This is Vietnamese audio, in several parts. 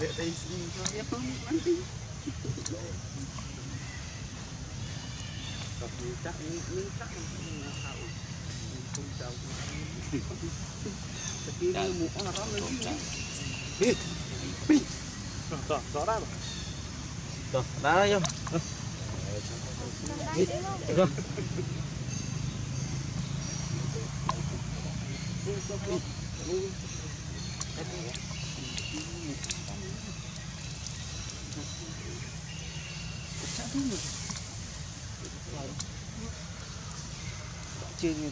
Để đây cho em không ăn đi. Còn mình chắc mình chắc là hậu không sao Tapi Dah. mu orang lagi. Đó, đó ra rồi. Rồi, đá. Rồi. Chưa nghe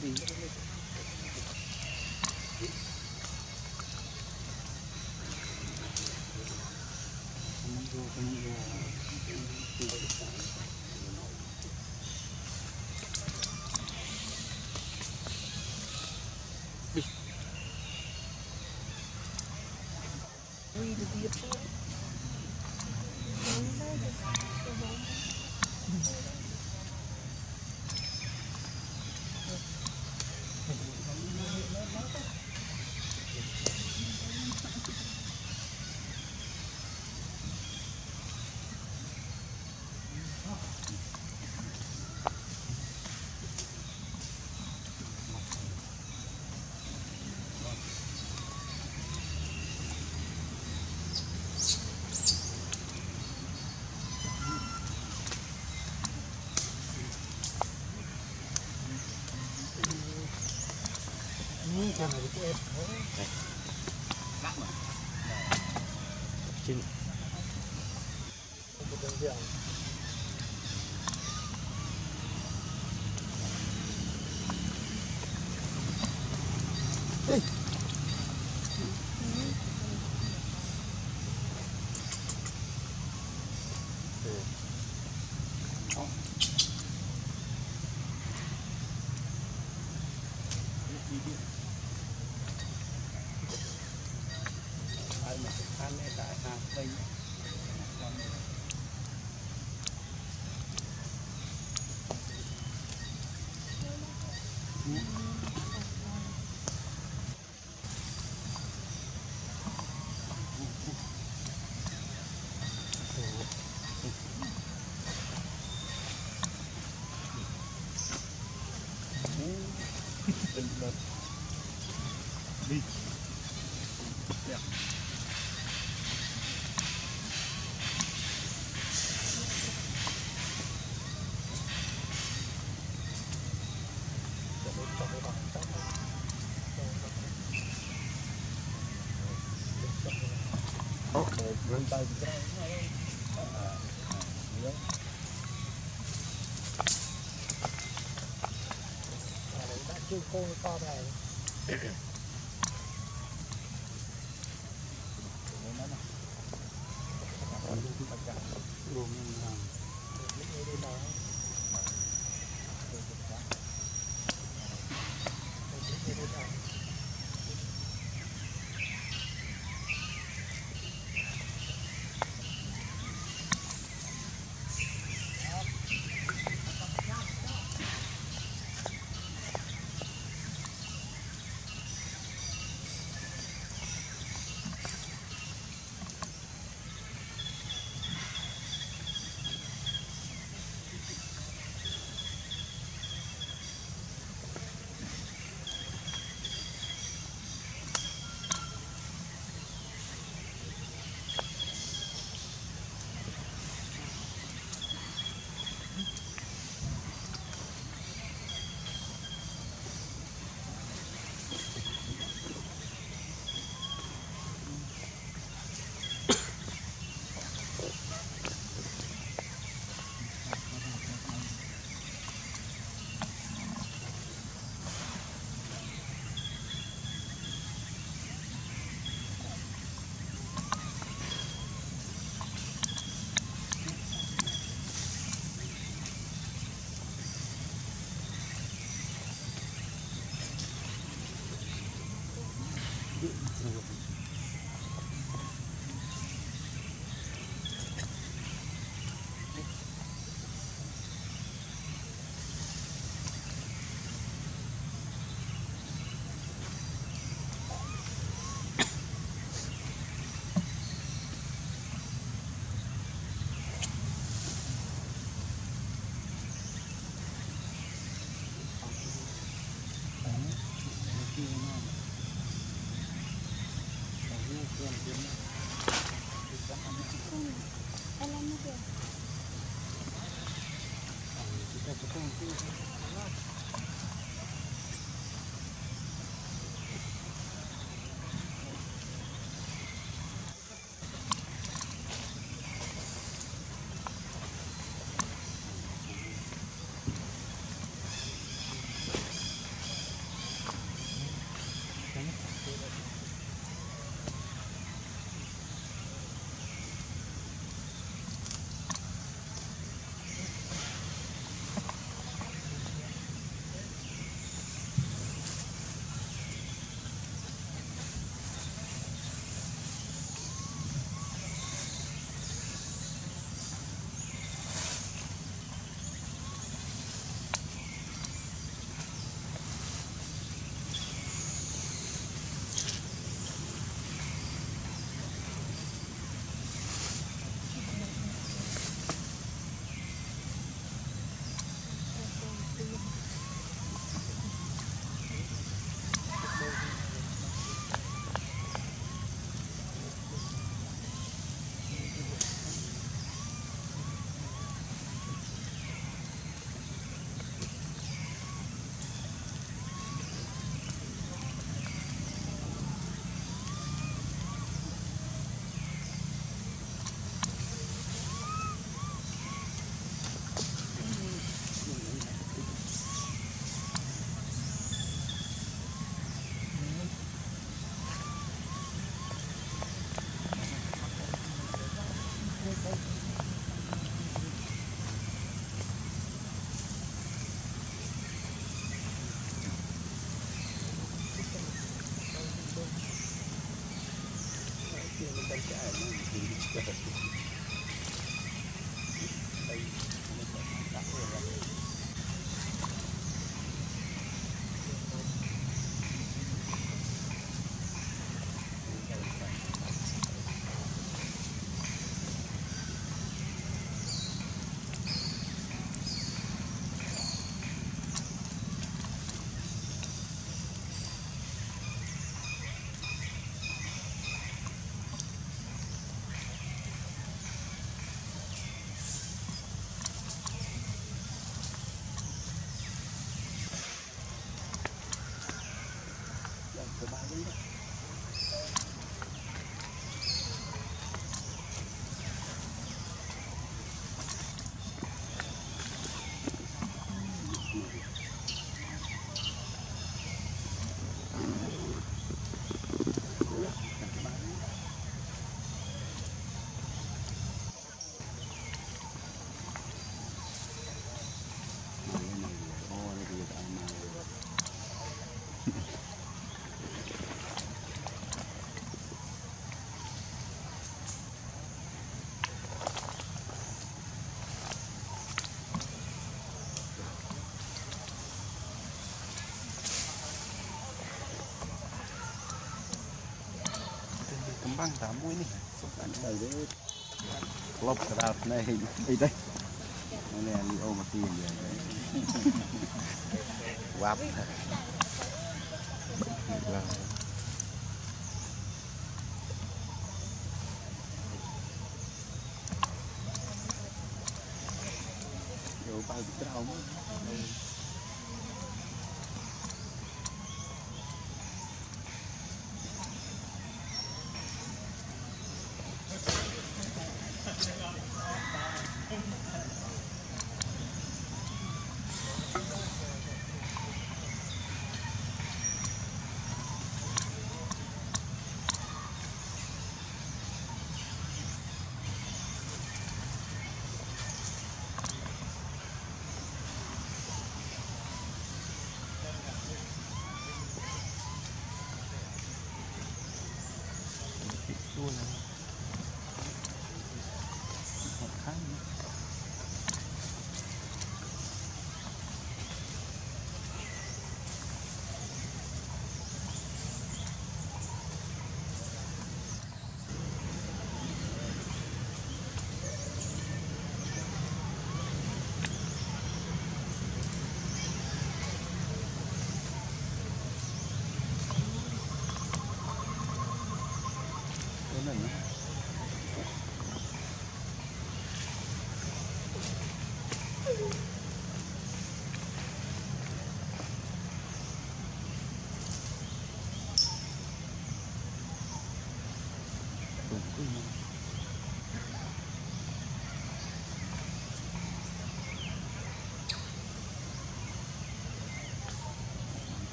over that. 不能要回 Thank you. បាំងតាមមួយនេះសុំតែទៅក្លប់ក្រាលភ្នែកអីទៅនេះលីអូមកទីនិយាយវ៉ាប់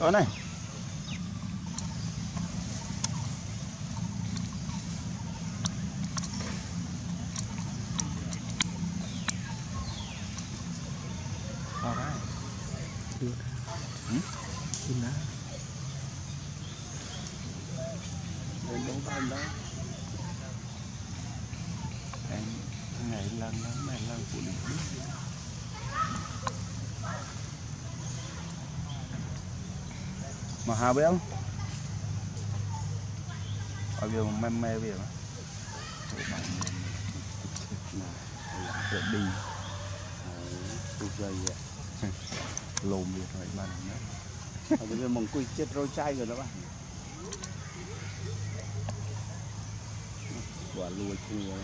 Ở này. Ở đây. đưa. Ừ? xin đã Lên đúng tay đó. Em ngày lần đó mày lần của mà. Tụi bạn Rồi đi Tụi dây vậy lồm việc rồi bạn nữa. Bây giờ mong quỳ chết rồi chai rồi đó bạn Quả lùi chung rồi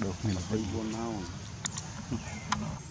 Được mình Thấy buồn nào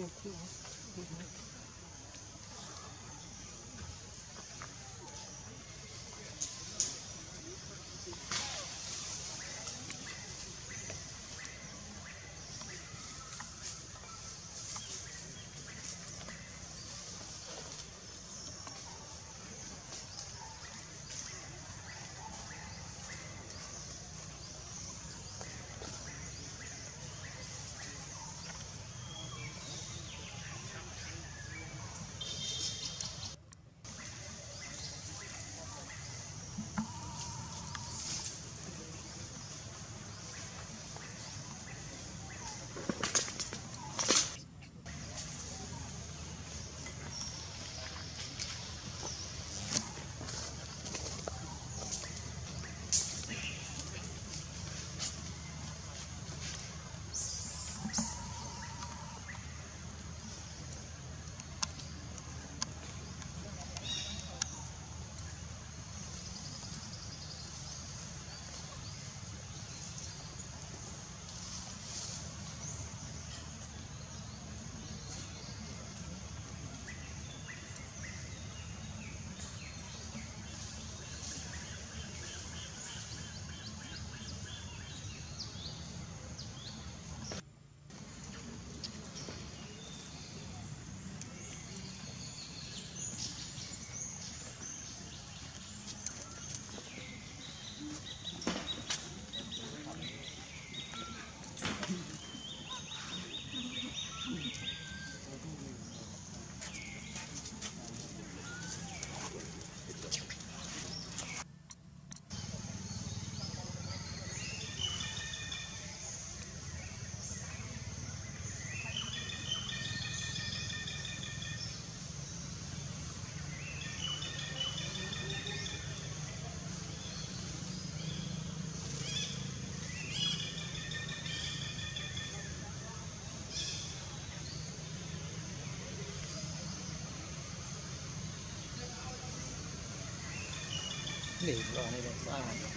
để vào này là sao Mấy anh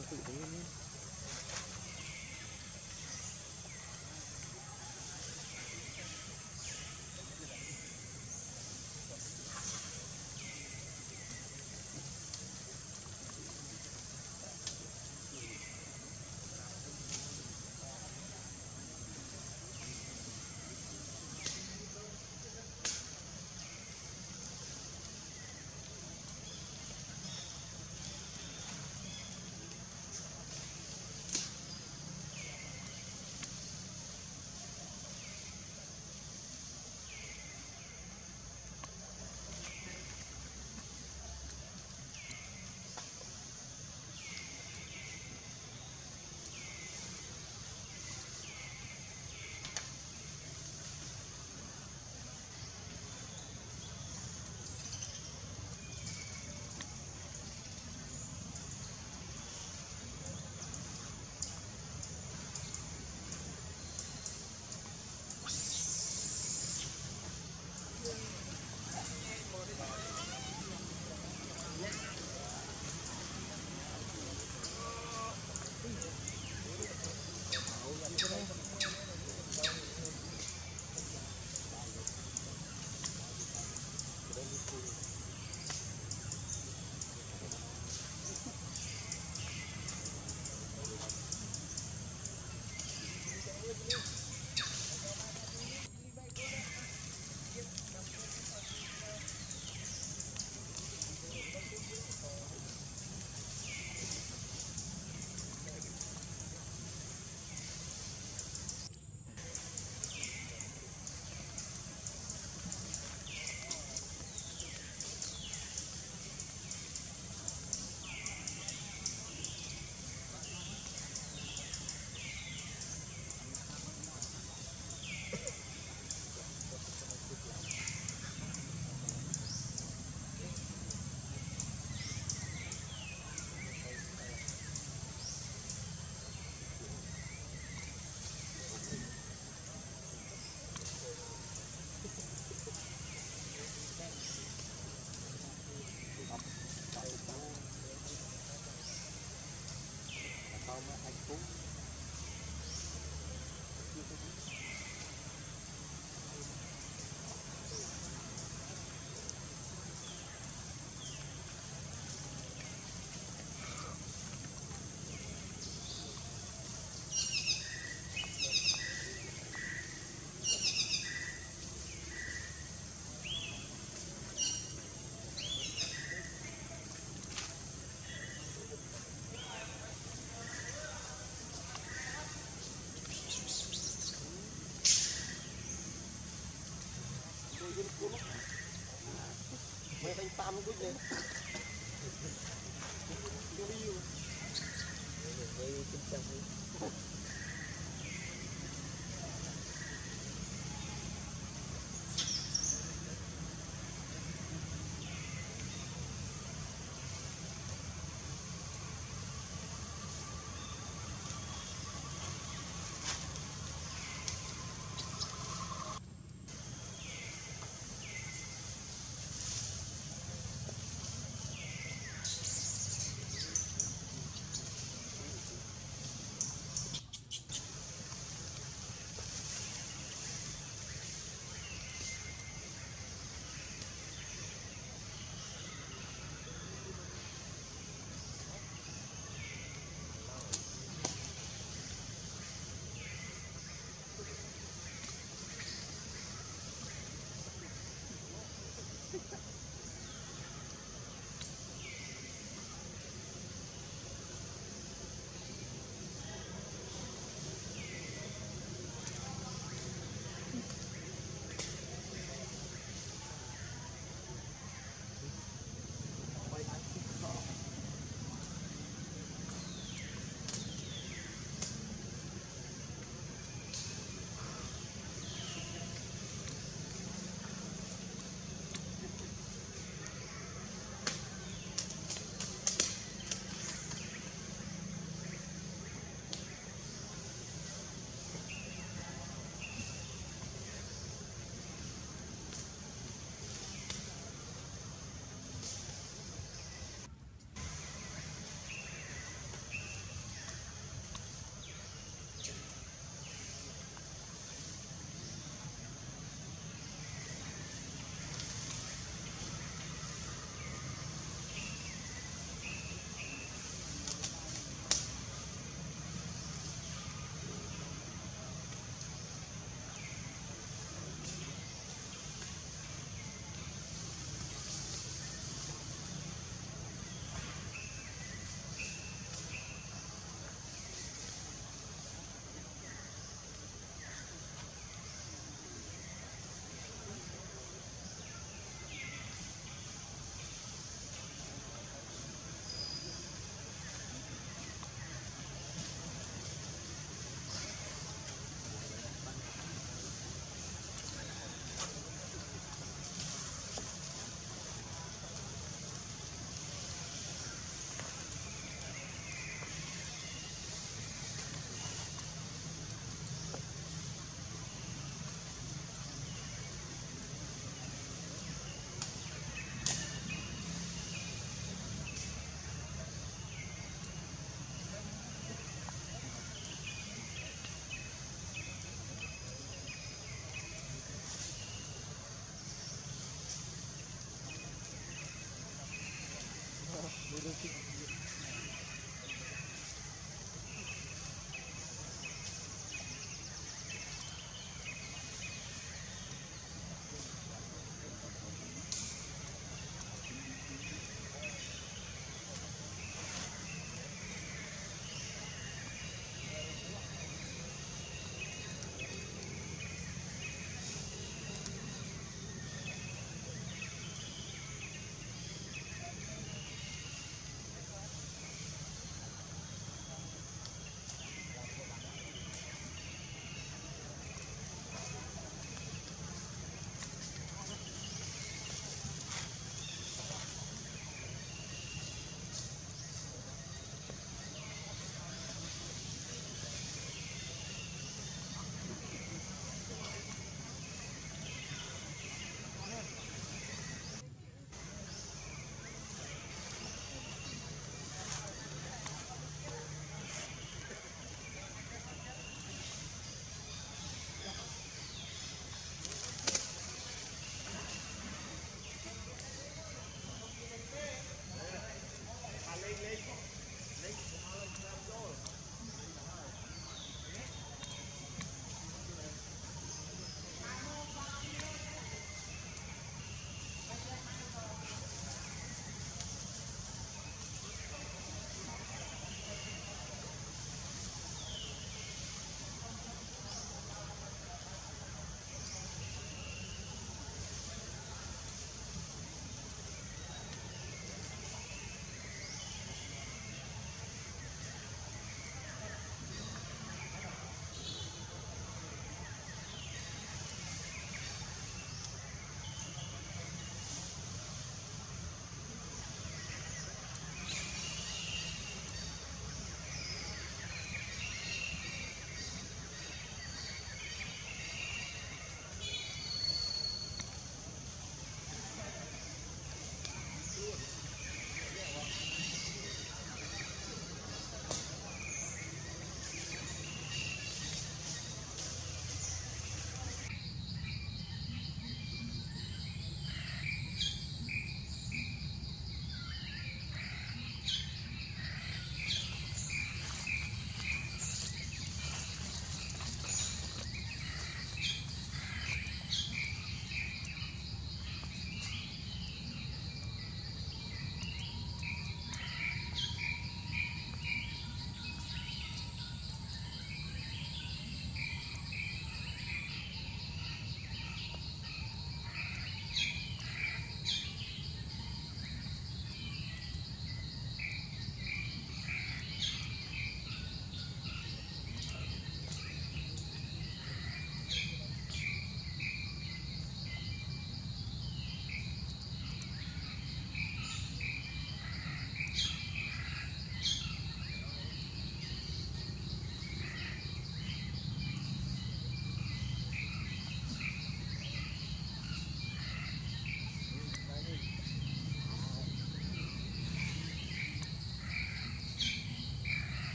Então, tudo né? May pamugod eh.